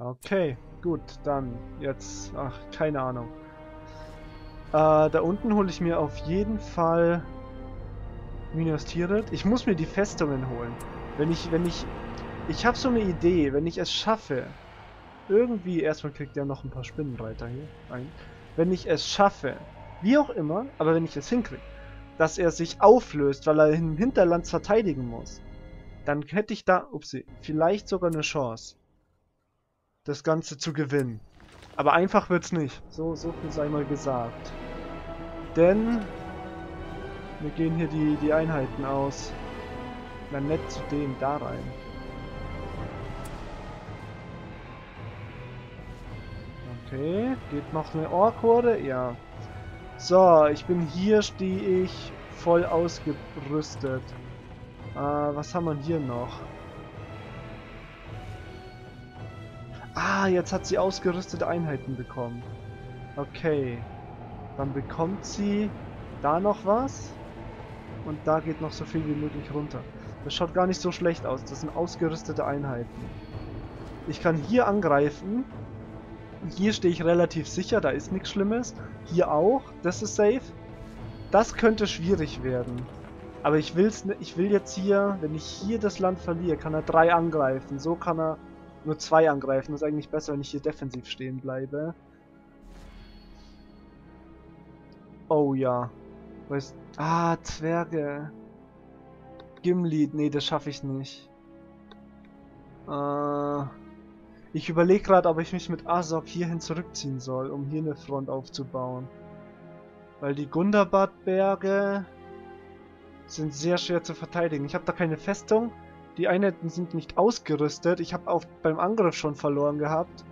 Okay, gut, dann jetzt, ach, keine Ahnung. Äh, da unten hole ich mir auf jeden Fall Minas Tirith. Ich muss mir die Festungen holen. Wenn ich, wenn ich, ich habe so eine Idee, wenn ich es schaffe, irgendwie, erstmal kriegt er noch ein paar Spinnenreiter hier ein. Wenn ich es schaffe, wie auch immer, aber wenn ich es hinkriege, dass er sich auflöst, weil er im Hinterland verteidigen muss, dann hätte ich da, upsie, vielleicht sogar eine Chance, das Ganze zu gewinnen. Aber einfach wird's nicht. So, so viel sei mal gesagt. Denn wir gehen hier die, die Einheiten aus. Na nett zu denen da rein. Okay, geht noch eine Ork-Horde? Ja. So, ich bin hier, stehe ich voll ausgerüstet. Äh, was haben wir hier noch? Ah, jetzt hat sie ausgerüstete Einheiten bekommen. Okay. Dann bekommt sie da noch was. Und da geht noch so viel wie möglich runter. Das schaut gar nicht so schlecht aus. Das sind ausgerüstete Einheiten. Ich kann hier angreifen. Hier stehe ich relativ sicher, da ist nichts Schlimmes. Hier auch, das ist safe. Das könnte schwierig werden. Aber ich, will's, ich will jetzt hier, wenn ich hier das Land verliere, kann er drei angreifen. So kann er nur zwei angreifen. Das ist eigentlich besser, wenn ich hier defensiv stehen bleibe. Oh ja. Weißt, ah, Zwerge. Gimli, nee, das schaffe ich nicht. Äh, ich überlege gerade, ob ich mich mit Asop hierhin zurückziehen soll, um hier eine Front aufzubauen. Weil die Gundabad-Berge sind sehr schwer zu verteidigen. Ich habe da keine Festung. Die Einheiten sind nicht ausgerüstet. Ich habe auch beim Angriff schon verloren gehabt.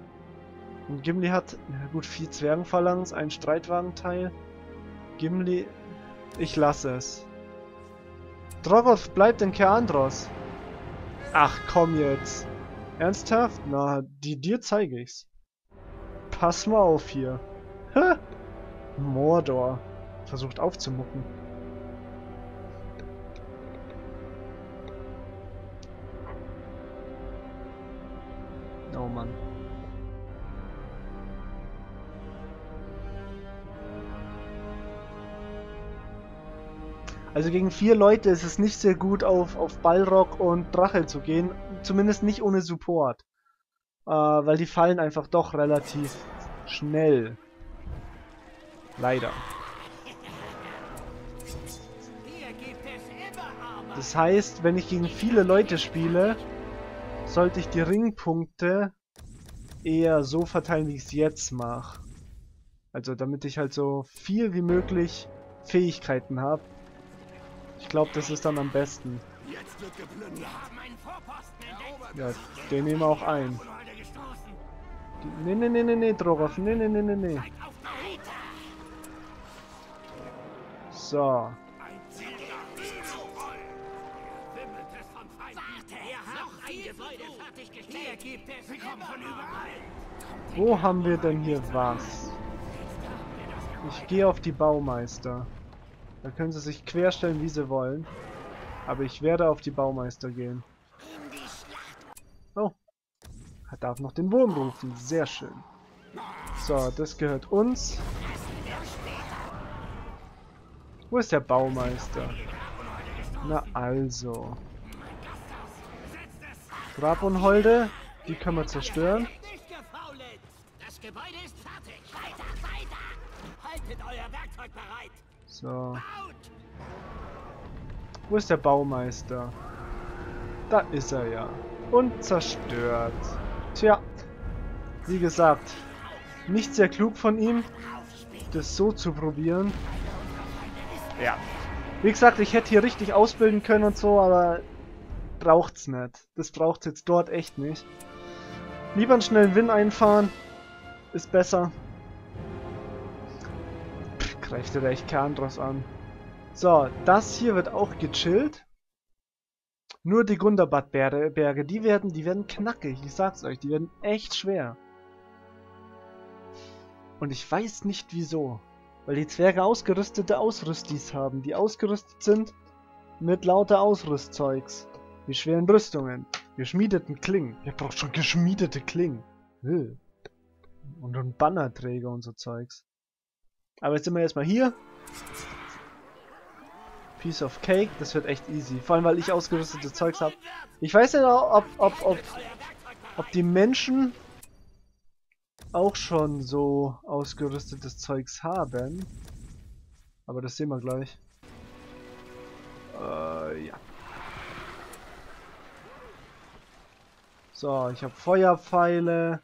Und Gimli hat, na gut, vier Zwergenphalanx, ein Streitwagenteil. Gimli, ich lasse es. Drogoth bleibt in Keandros. Ach, komm jetzt. Ernsthaft? Na, die, dir zeige ich's. Pass mal auf hier. Hä? Mordor. Versucht aufzumucken. Also gegen vier Leute ist es nicht sehr gut, auf, auf Balrog und Drache zu gehen. Zumindest nicht ohne Support. Äh, weil die fallen einfach doch relativ schnell. Leider. Das heißt, wenn ich gegen viele Leute spiele, sollte ich die Ringpunkte eher so verteilen, wie ich es jetzt mache. Also damit ich halt so viel wie möglich Fähigkeiten habe. Ich glaube, das ist dann am besten. Ja, den nehmen wir auch ein. Ne, ne, ne, ne, ne, Drogov. Ne, ne, ne, ne, ne. So. Wo haben wir denn hier was? Ich gehe auf die Baumeister. Da können sie sich querstellen, wie sie wollen. Aber ich werde auf die Baumeister gehen. Oh. Er darf noch den Wurm rufen. Sehr schön. So, das gehört uns. Wo ist der Baumeister? Na also. Grabunholde, die können wir zerstören. So. Wo ist der Baumeister? Da ist er ja. Und zerstört. Tja. Wie gesagt, nicht sehr klug von ihm, das so zu probieren. Ja. Wie gesagt, ich hätte hier richtig ausbilden können und so, aber braucht's nicht. Das braucht's jetzt dort echt nicht. Lieber einen schnellen Win einfahren. Ist besser. Pff, greift der echt Kerndraus an. So, das hier wird auch gechillt. Nur die Gundabad-Berge, die werden, die werden knackig. Ich sag's euch, die werden echt schwer. Und ich weiß nicht wieso. Weil die Zwerge ausgerüstete Ausrüstis haben, die ausgerüstet sind mit lauter Ausrüstzeugs. Wie schweren Rüstungen, geschmiedeten Klingen. Ihr braucht schon geschmiedete Klingen. Und ein Bannerträger und so Zeugs. Aber jetzt sind wir erstmal hier. Piece of Cake, das wird echt easy. Vor allem, weil ich ausgerüstete Zeugs habe. Ich weiß nicht, ob, ob, ob, ob die Menschen auch schon so ausgerüstetes Zeugs haben. Aber das sehen wir gleich. Äh, ja. So, ich habe Feuerpfeile,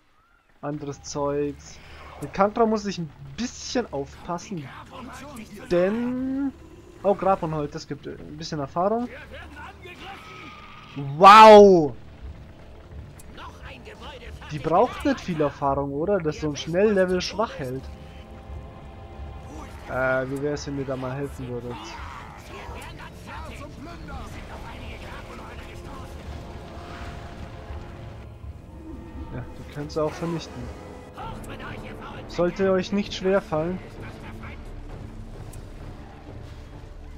anderes Zeugs. Mit Kantra muss ich ein bisschen aufpassen, denn... Oh, Grabonhold, das gibt ein bisschen Erfahrung. Wow! Die braucht nicht viel Erfahrung, oder? Dass so ein Schnelllevel schwach hält. Äh, wie wäre es, wenn ihr da mal helfen würdet? Ja, könnt ihr auch vernichten. Sollte euch nicht schwer fallen.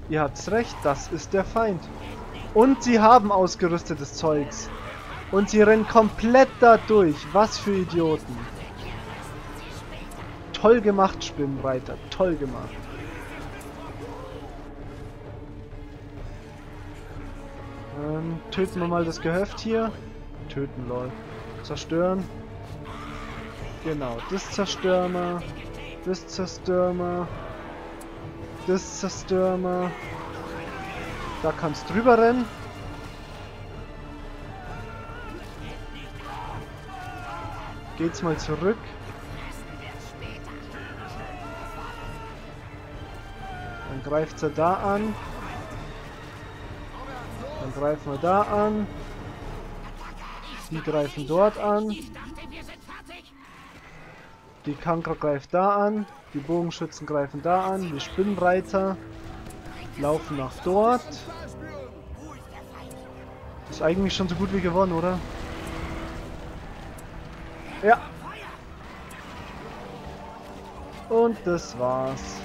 Ihr habt's recht, das ist der Feind. Und sie haben ausgerüstetes Zeugs. Und sie rennen komplett da durch. Was für Idioten. Toll gemacht, Spinnenreiter. Toll gemacht. Ähm, töten wir mal das Gehöft hier. Töten, lol. Zerstören. Genau, das zerstören wir. Das zerstören wir. Das zerstören wir. Da kannst drüber rennen. Geht's mal zurück. Dann greift sie da an. Dann greifen wir da an. Die greifen dort an. Die Kanker greift da an. Die Bogenschützen greifen da an. Die Spinnenreiter laufen nach dort. Ist eigentlich schon so gut wie gewonnen, oder? Ja. Und das war's.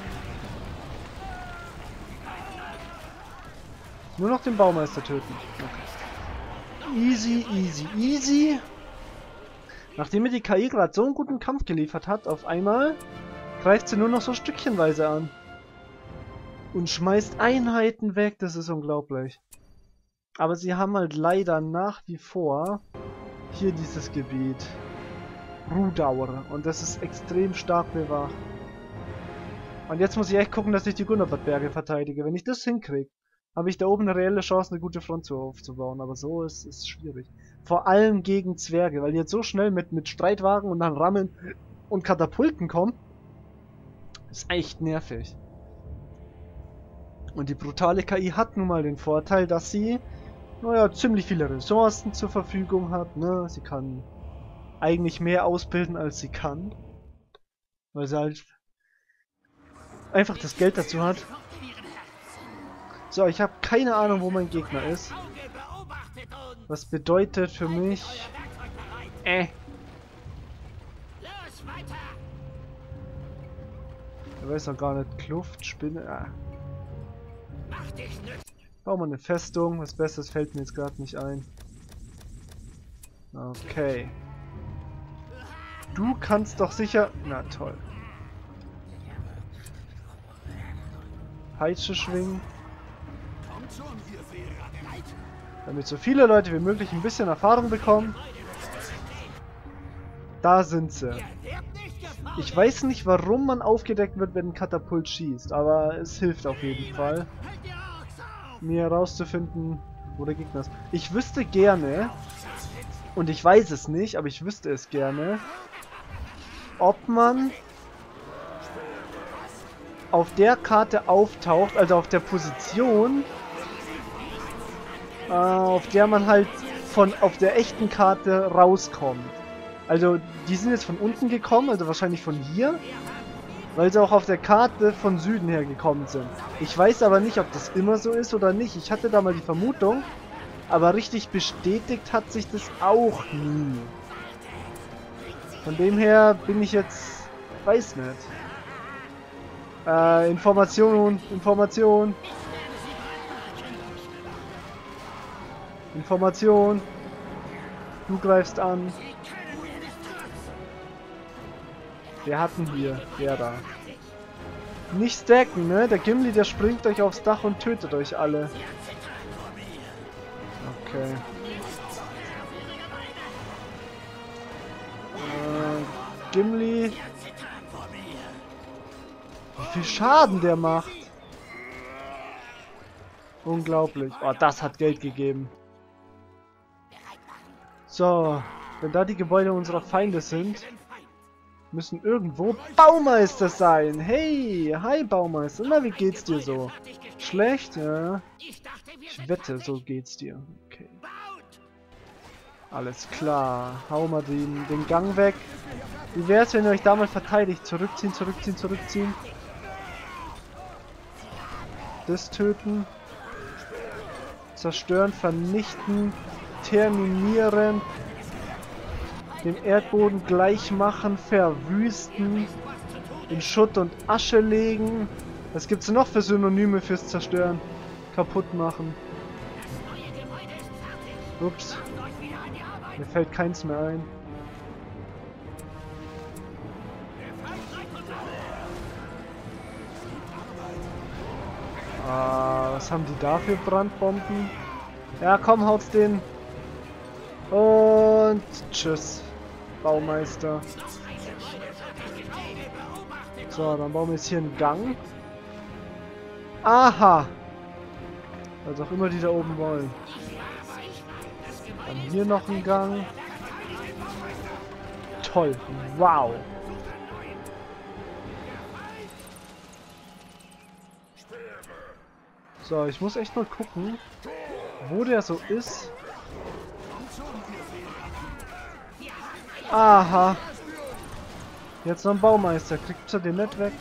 Nur noch den Baumeister töten. Okay. Easy, easy, easy. Nachdem mir die KI gerade so einen guten Kampf geliefert hat, auf einmal greift sie nur noch so stückchenweise an. Und schmeißt Einheiten weg, das ist unglaublich. Aber sie haben halt leider nach wie vor hier dieses Gebiet. Rudauer. Und das ist extrem stark bewacht. Und jetzt muss ich echt gucken, dass ich die Gunnerbadberge verteidige. Wenn ich das hinkriege, habe ich da oben eine reelle Chance, eine gute Front zu aufzubauen. Aber so ist es schwierig. Vor allem gegen Zwerge, weil die jetzt so schnell mit, mit Streitwagen und dann Rammeln und Katapulten kommen. Ist echt nervig. Und die brutale KI hat nun mal den Vorteil, dass sie, naja, ziemlich viele Ressourcen zur Verfügung hat. Ne? Sie kann eigentlich mehr ausbilden, als sie kann. Weil sie halt einfach das Geld dazu hat. So, ich habe keine Ahnung, wo mein Gegner ist. Was bedeutet für mich... Äh. Er weiß doch gar nicht. Kluft, Spinne... Ah. Bauen wir eine Festung. Was Besseres fällt mir jetzt gerade nicht ein. Okay. Du kannst doch sicher... Na toll. Peitsche schwingen. Damit so viele Leute wie möglich ein bisschen Erfahrung bekommen. Da sind sie. Ich weiß nicht, warum man aufgedeckt wird, wenn ein Katapult schießt, aber es hilft auf jeden Fall, mir herauszufinden, wo der Gegner ist. Ich wüsste gerne, und ich weiß es nicht, aber ich wüsste es gerne, ob man auf der Karte auftaucht, also auf der Position, auf der man halt von auf der echten Karte rauskommt. Also die sind jetzt von unten gekommen, also wahrscheinlich von hier, weil sie auch auf der Karte von Süden her gekommen sind. Ich weiß aber nicht, ob das immer so ist oder nicht. Ich hatte da mal die Vermutung, aber richtig bestätigt hat sich das auch nie. Von dem her bin ich jetzt... Weiß nicht. Äh, Information, Information. Information. Du greifst an. Wir hatten hier, der da. Nicht stacken, ne? Der Gimli, der springt euch aufs Dach und tötet euch alle. Okay. Äh, Gimli. Wie viel Schaden der macht. Unglaublich. Oh, das hat Geld gegeben. So, wenn da die Gebäude unserer Feinde sind, müssen irgendwo Baumeister sein. Hey, hi Baumeister. Na, wie geht's dir so? Schlecht, ja. Ich wette, so geht's dir. Okay. Alles klar. Hau mal den, den Gang weg. Wie wär's, wenn ihr euch da verteidigt? Zurückziehen, zurückziehen, zurückziehen. Das töten. Zerstören, vernichten, terminieren, den Erdboden gleich machen, verwüsten, in Schutt und Asche legen. Was gibt's noch für Synonyme fürs Zerstören? Kaputt machen. Ups. Mir fällt keins mehr ein. Ah, was haben die da für Brandbomben? Ja, komm, haut's den. Und tschüss. Baumeister. So, dann bauen wir jetzt hier einen Gang. Aha! Was auch immer die da oben wollen. Dann hier noch ein Gang. Toll. Wow. So, ich muss echt mal gucken, wo der so ist. Aha. Jetzt noch ein Baumeister. Kriegt er den nicht weg?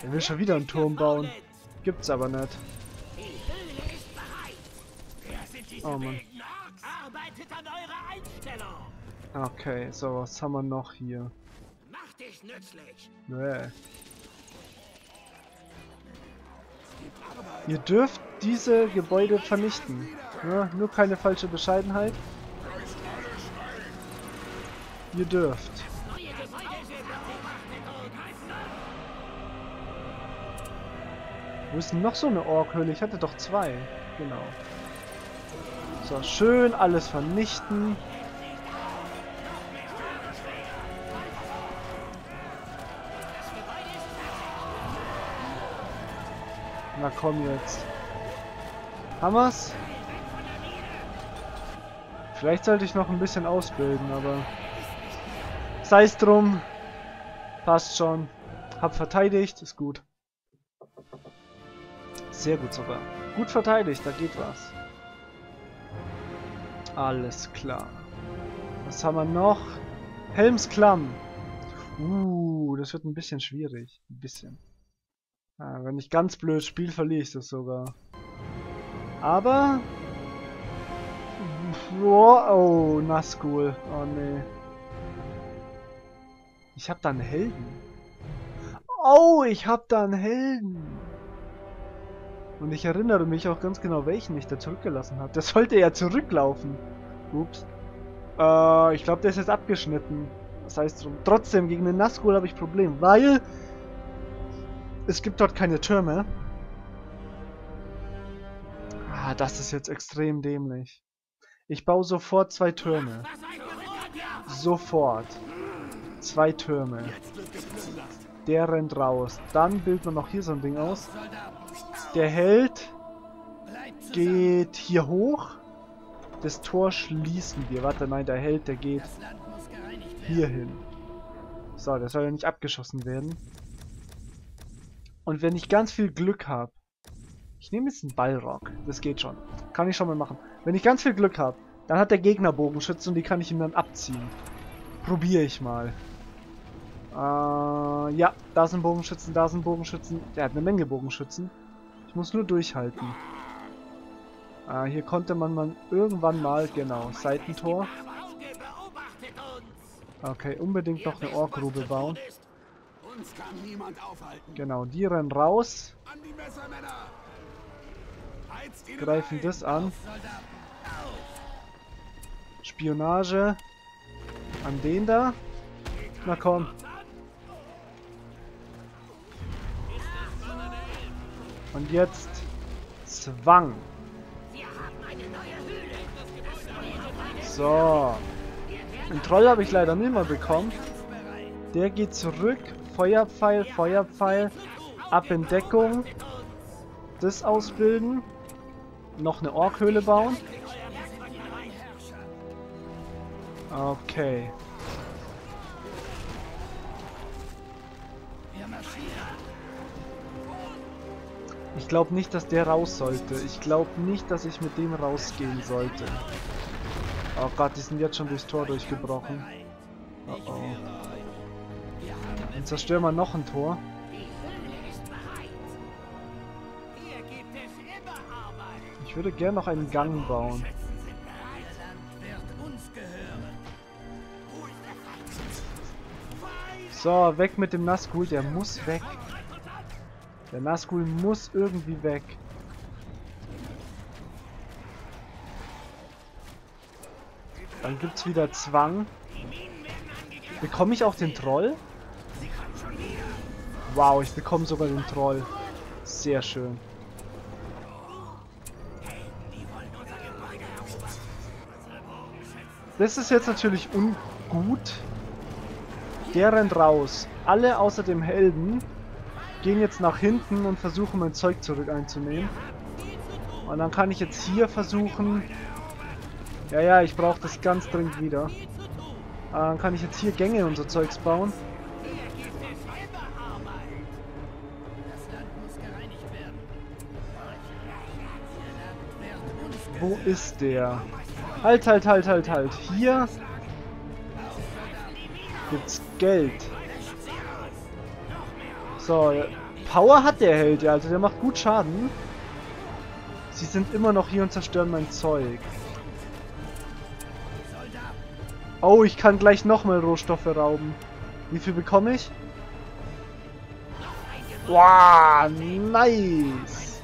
Er will schon wieder einen Turm bauen. Gibt's aber nicht. Oh Mann. Okay, so, was haben wir noch hier? Nee. Ihr dürft diese Gebäude vernichten. Ja, nur keine falsche Bescheidenheit. Ihr dürft. Wo ist denn noch so eine Orkhöhle? Ich hatte doch zwei. Genau. So, schön alles vernichten. Na komm jetzt. Wir's? Vielleicht sollte ich noch ein bisschen ausbilden, aber... Sei es drum. Passt schon. Hab verteidigt, ist gut. Sehr gut sogar. Gut verteidigt, da geht was. Alles klar. Was haben wir noch? Helmsklamm. Uh, das wird ein bisschen schwierig. Ein bisschen. Ja, wenn ich ganz blöd spiele, verliere ich das sogar. Aber... Oh, Nazgul. Oh nee. Ich hab da einen Helden. Oh, ich hab da einen Helden. Und ich erinnere mich auch ganz genau, welchen ich da zurückgelassen habe. Der sollte ja zurücklaufen. Ups. Äh, ich glaube, der ist jetzt abgeschnitten. Das heißt, trotzdem, gegen den Nazgul habe ich Problem, weil es gibt dort keine Türme. Ah, das ist jetzt extrem dämlich. Ich baue sofort zwei Türme. Sofort. Zwei Türme. Der rennt raus. Dann bildet man noch hier so ein Ding aus. Der Held geht hier hoch. Das Tor schließen wir. Warte, nein, der Held, der geht hier hin. So, der soll ja nicht abgeschossen werden. Und wenn ich ganz viel Glück habe, ich nehme jetzt einen Ballrock, das geht schon. Kann ich schon mal machen. Wenn ich ganz viel Glück habe, dann hat der Gegner Bogenschützen und die kann ich ihm dann abziehen. Probiere ich mal. Äh, ja, da sind Bogenschützen, da sind Bogenschützen. Der hat eine Menge Bogenschützen. Ich muss nur durchhalten. Äh, hier konnte man mal irgendwann mal, genau, Seitentor. Okay, unbedingt noch eine Orkrube bauen. Genau, die rennen raus. Greifen das an. Spionage. An den da. Na komm. Und jetzt Zwang. So. Ein Troll habe ich leider nicht mehr bekommen. Der geht zurück. Feuerpfeil, Feuerpfeil. Ab in Deckung. Das ausbilden. Noch eine Orkhöhle bauen. Okay. Ich glaube nicht, dass der raus sollte. Ich glaube nicht, dass ich mit dem rausgehen sollte. Oh Gott, die sind jetzt schon durchs Tor durchgebrochen. Oh oh. Dann zerstören wir noch ein Tor. Ich würde gerne noch einen Gang bauen. So, weg mit dem Nazgul. Der muss weg. Der Nazgul muss irgendwie weg. Dann gibt's wieder Zwang. Bekomme ich auch den Troll? Wow, ich bekomme sogar den Troll. Sehr schön. Das ist jetzt natürlich ungut. Der rennt raus. Alle außer dem Helden gehen jetzt nach hinten und versuchen mein Zeug zurück einzunehmen. Und dann kann ich jetzt hier versuchen... Ja, ja, ich brauche das ganz dringend wieder. Aber dann kann ich jetzt hier Gänge und so Zeugs bauen. Wo ist der? Halt, halt, halt, halt, halt. Hier gibt's Geld. So, Power hat der Held ja, also der macht gut Schaden. Sie sind immer noch hier und zerstören mein Zeug. Oh, ich kann gleich nochmal Rohstoffe rauben. Wie viel bekomme ich? Wow, nice.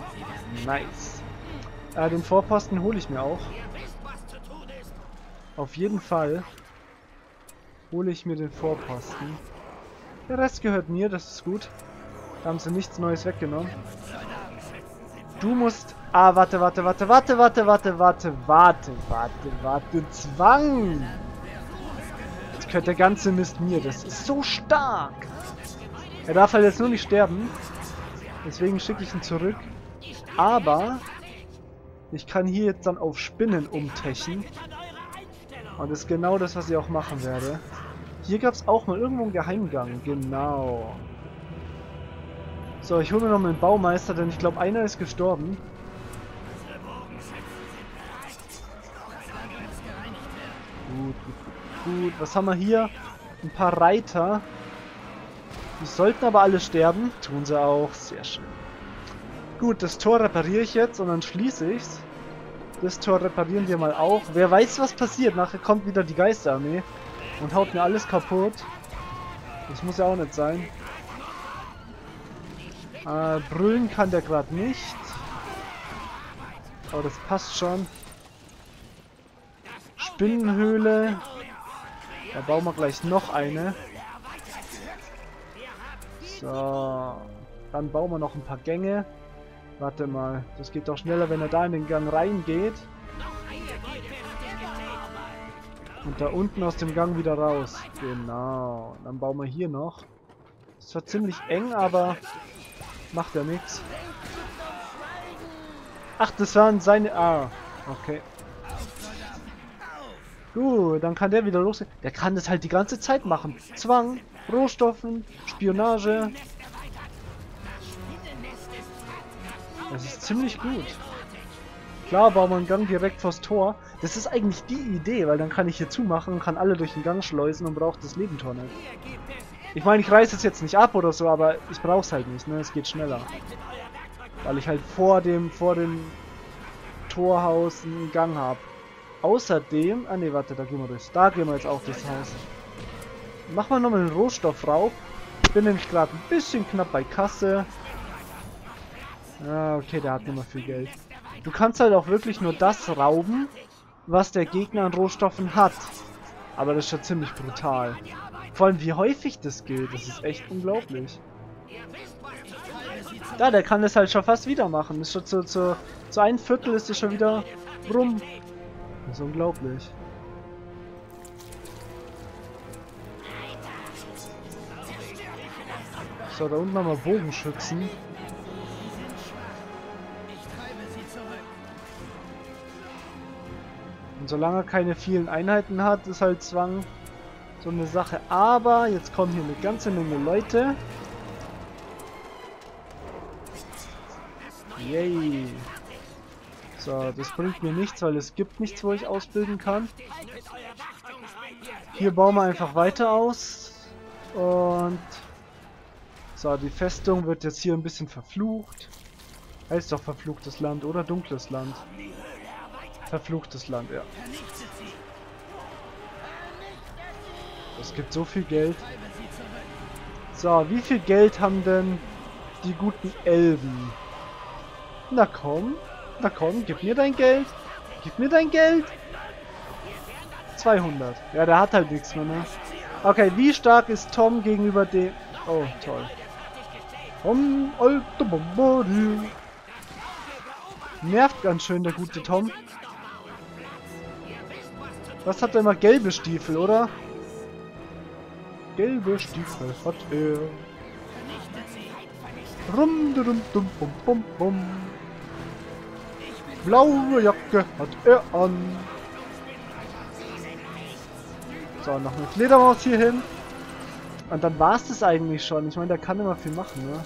Nice. Äh, den Vorposten hole ich mir auch. Auf jeden Fall hole ich mir den Vorposten. Der Rest gehört mir, das ist gut. Da haben sie nichts Neues weggenommen. Du musst... Ah, warte, warte, warte, warte, warte, warte, warte, warte, warte, warte, Zwang! Jetzt gehört der ganze Mist mir. Das ist so stark! Er darf halt jetzt nur nicht sterben. Deswegen schicke ich ihn zurück. Aber ich kann hier jetzt dann auf Spinnen umtechen. Und das ist genau das, was ich auch machen werde. Hier gab es auch mal irgendwo einen Geheimgang. Genau. So, ich hole mir noch einen Baumeister, denn ich glaube, einer ist gestorben. Gut, gut, gut, gut. Was haben wir hier? Ein paar Reiter. Die sollten aber alle sterben. Tun sie auch. Sehr schön. Gut, das Tor repariere ich jetzt und dann schließe ich's. Das Tor reparieren wir mal auch. Wer weiß, was passiert. Nachher kommt wieder die Geisterarmee und haut mir alles kaputt. Das muss ja auch nicht sein. Äh, brüllen kann der gerade nicht. Aber das passt schon. Spinnenhöhle. Da bauen wir gleich noch eine. So. Dann bauen wir noch ein paar Gänge. Warte mal, das geht doch schneller, wenn er da in den Gang reingeht. Und da unten aus dem Gang wieder raus. Genau. Dann bauen wir hier noch. Ist zwar ziemlich eng, aber macht ja nichts. Ach, das waren seine... Ah, okay. Gut, dann kann der wieder los. Der kann das halt die ganze Zeit machen. Zwang, Rohstoffen, Spionage, Das ist ziemlich gut. Klar, bauen wir einen Gang direkt vors Tor. Das ist eigentlich die Idee, weil dann kann ich hier zumachen und kann alle durch den Gang schleusen und braucht das Nebentor nicht. Ich meine, ich reiße es jetzt nicht ab oder so, aber ich brauche es halt nicht, ne? Es geht schneller. Weil ich halt vor dem, vor dem Torhaus einen Gang habe. Außerdem, ah ne, warte, da gehen wir durch. Da gehen wir jetzt auch durchs Haus. Machen wir nochmal einen Rohstoffraub. Ich bin nämlich gerade ein bisschen knapp bei Kasse. Ah, okay, der hat nicht mehr viel Geld. Du kannst halt auch wirklich nur das rauben, was der Gegner an Rohstoffen hat. Aber das ist schon ziemlich brutal. Vor allem, wie häufig das geht, das ist echt unglaublich. Ja, der kann das halt schon fast wieder machen. Ist schon zu, zu, zu ein Viertel ist es schon wieder rum. Das ist unglaublich. So, da unten nochmal Bogenschützen. Und solange er keine vielen Einheiten hat, ist halt Zwang so eine Sache. Aber jetzt kommen hier eine ganze Menge Leute. Yay. So, das bringt mir nichts, weil es gibt nichts, wo ich ausbilden kann. Hier bauen wir einfach weiter aus. Und... So, die Festung wird jetzt hier ein bisschen verflucht. Heißt doch verfluchtes Land oder dunkles Land. Verfluchtes Land, ja. Es gibt so viel Geld. So, wie viel Geld haben denn die guten Elben? Na komm, na komm, gib mir dein Geld. Gib mir dein Geld. 200. Ja, der hat halt nichts mehr, ne? Okay, wie stark ist Tom gegenüber dem... Oh, toll. Tom, alter Bombardil. Nervt ganz schön, der gute Tom. Was hat er immer? Gelbe Stiefel, oder? Gelbe Stiefel hat er. Rum, dum, dum, bum, bum, bum. Blaue Jacke hat er an. So, noch eine Fledermaus hier hin. Und dann war es das eigentlich schon. Ich meine, der kann immer viel machen, ne?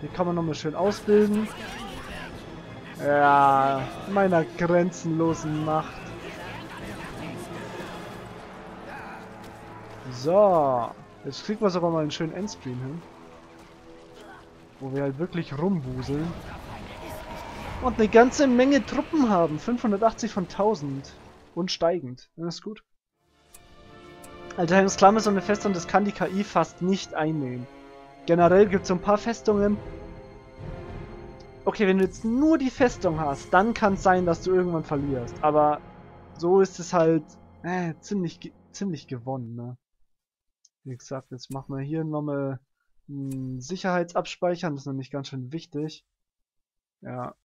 Hier kann man nochmal schön ausbilden. Ja, meiner grenzenlosen Macht. So, jetzt kriegen wir sogar mal einen schönen Endscreen hin. Wo wir halt wirklich rumwuseln. Und eine ganze Menge Truppen haben. 580 von 1000. Und steigend. Das ist gut. Alter, Klamm ist so eine Festung, das kann die KI fast nicht einnehmen. Generell gibt es so ein paar Festungen. Okay, wenn du jetzt nur die Festung hast, dann kann es sein, dass du irgendwann verlierst. Aber so ist es halt äh, ziemlich, ziemlich gewonnen, ne? Wie gesagt, jetzt machen wir hier nochmal Sicherheitsabspeichern, das ist nämlich ganz schön wichtig. Ja,